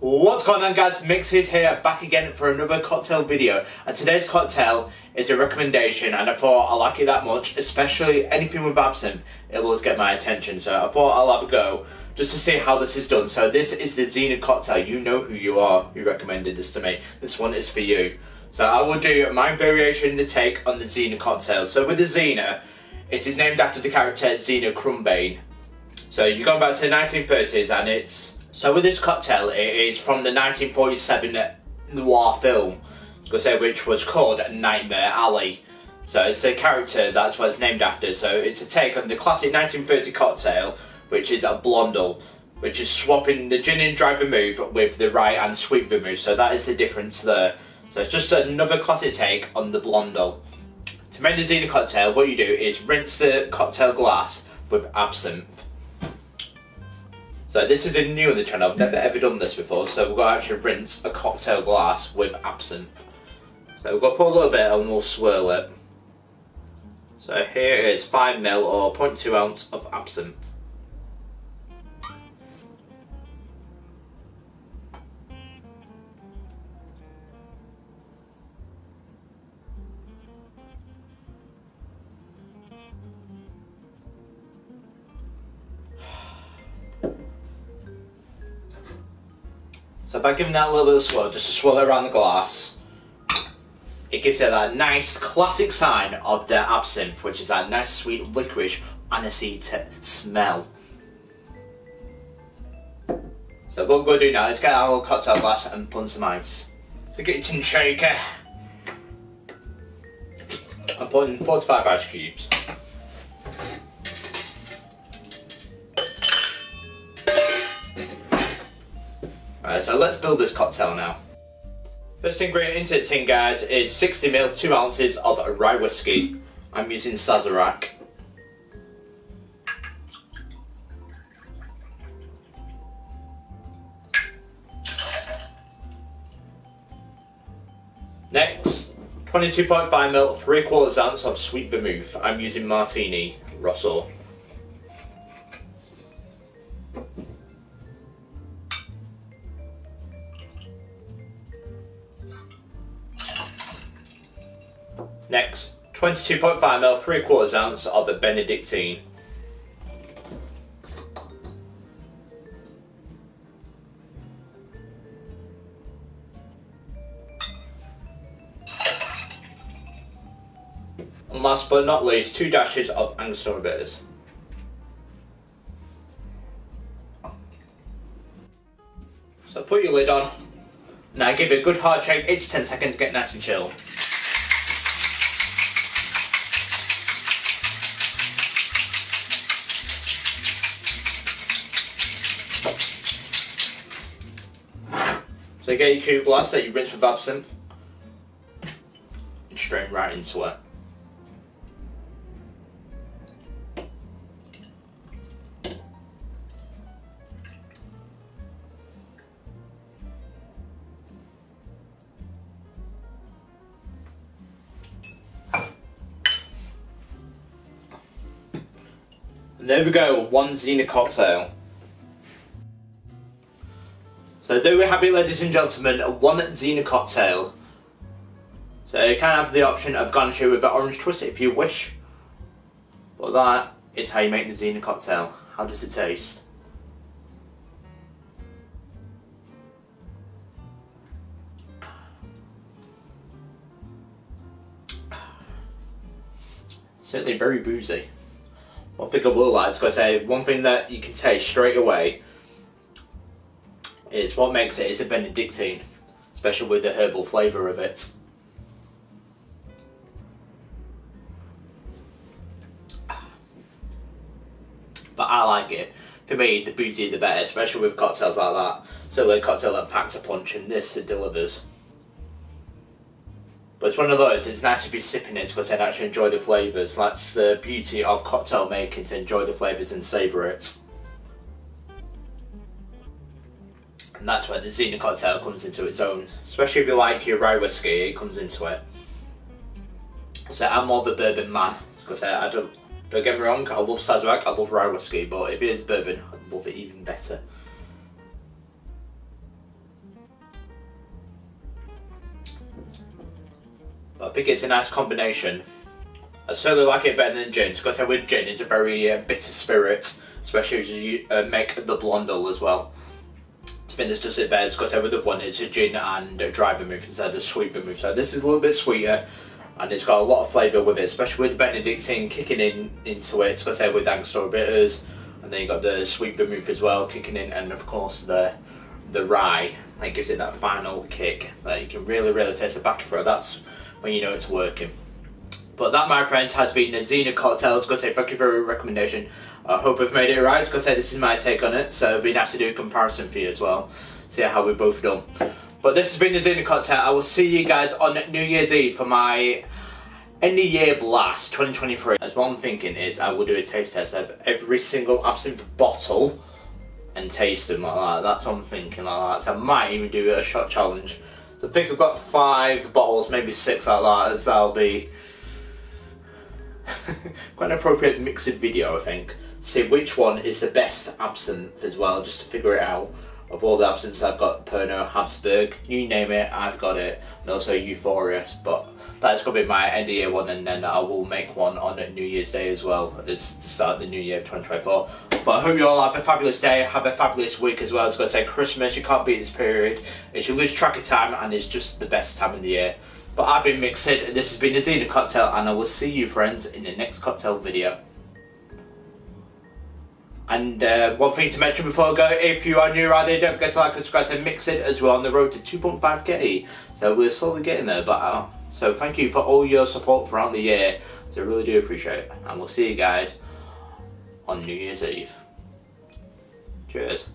What's going on guys, Mixed here, back again for another cocktail video and today's cocktail is a recommendation and I thought I like it that much, especially anything with absinthe, it'll always get my attention so I thought I'll have a go just to see how this is done. So this is the Zeena cocktail, you know who you are who recommended this to me, this one is for you. So I will do my variation, the take on the Zeena cocktail. So with the Zeena, it is named after the character Zeena Krumbein. So you're going back to the 1930s and it's so with this cocktail, it is from the 1947 noir film, which was called Nightmare Alley. So it's a character, that's what it's named after. So it's a take on the classic 1930 cocktail, which is a Blondell, which is swapping the gin and dry vermouth with the rye and sweet vermouth. So that is the difference there. So it's just another classic take on the Blondell. To make the Zeena cocktail, what you do is rinse the cocktail glass with absinthe. So this is a new on the channel, I've never ever done this before, so we're going to actually rinse a cocktail glass with absinthe. So we've got to put a little bit and we'll swirl it. So here is 5ml or 0.2 ounce of absinthe. By giving that a little bit of swirl, just to swirl it around the glass, it gives it that nice classic sign of the absinthe, which is that nice sweet licorice aniseed smell. So what we're going to do now is get our little cocktail glass and put some ice. So get your tin shaker. I'm putting 45 ice cubes. Right, so let's build this cocktail now. First ingredient into the tin, guys, is 60ml, 2 ounces of rye whiskey. I'm using Sazerac. Next, 22.5ml, 3 quarters ounce of sweet vermouth. I'm using Martini Rosso. Next, 22.5ml, 3 quarters ounce of a Benedictine. And last but not least, 2 dashes of Angostura bitters. So put your lid on. Now give it a good hard shake, 8 to 10 seconds to get nice and chill. So you get your glass that you rinse with absinthe and strain right into it. And there we go, one Zeena cocktail. So there we have it ladies and gentlemen, one Zeena cocktail. So you can have the option of garnishing with an orange twist if you wish. But that is how you make the Zeena cocktail. How does it taste? Certainly very boozy. One thing I will like is because say one thing that you can taste straight away is what makes it is a Benedictine, especially with the herbal flavour of it. But I like it. For me, the boozier the better, especially with cocktails like that. So the cocktail that packs a punch and this it delivers. But it's one of those, it's nice to be sipping it because I actually enjoy the flavours. That's the beauty of cocktail making, to enjoy the flavours and savour it. and that's where the Zeena cocktail comes into its own. Especially if you like your rye whiskey, it comes into it. So I'm more of a bourbon man, because I, I don't, don't get me wrong, I love Sazerac, I love rye whiskey, but if it is bourbon, I'd love it even better. But I think it's a nice combination. I certainly like it better than gin, because with gin it's a very uh, bitter spirit, especially if you uh, make the Blondell as well. I this does it better because with the one it's a gin and a dry vermouth instead of sweet vermouth. So this is a little bit sweeter and it's got a lot of flavour with it, especially with the Benedictine kicking in into it. Because I with Angostura bitters, and then you got the sweet vermouth as well kicking in, and of course the the rye that gives it that final kick that you can really really taste the back of it. That's when you know it's working. But that, my friends, has been the Zeena cocktail. I was going to say thank you for your recommendation. I hope I've made it right. I was say this is my take on it, so it'd be nice to do a comparison for you as well. See how we've both done. But this has been the Zeena cocktail. I will see you guys on New Year's Eve for my end of year blast 2023. As what I'm thinking is I will do a taste test of every single absinthe bottle and taste them like that. That's what I'm thinking like that. So I might even do a shot challenge. So I think I've got five bottles, maybe six like that, as that'll be quite an appropriate mixed video, I think. See which one is the best absinthe as well, just to figure it out. Of all the absinthes I've got, Pernod, Hapsburg, you name it, I've got it. And also Euphorius, but that's going to be my end of year one, and then I will make one on New Year's Day as well, as to start the new year of 2024. But I hope you all have a fabulous day, have a fabulous week as well. I was going to say, Christmas, you can't beat this period. It's you lose track of time, and it's just the best time of the year. But I've been Mixed, and this has been a Zeena Cocktail, and I will see you, friends, in the next cocktail video. And uh, one thing to mention before I go, if you are new around here, don't forget to like and subscribe to Mix It as well on the road to 2.5k. So we're slowly getting there, but uh, so thank you for all your support throughout the year. So I really do appreciate it. And we'll see you guys on New Year's Eve. Cheers.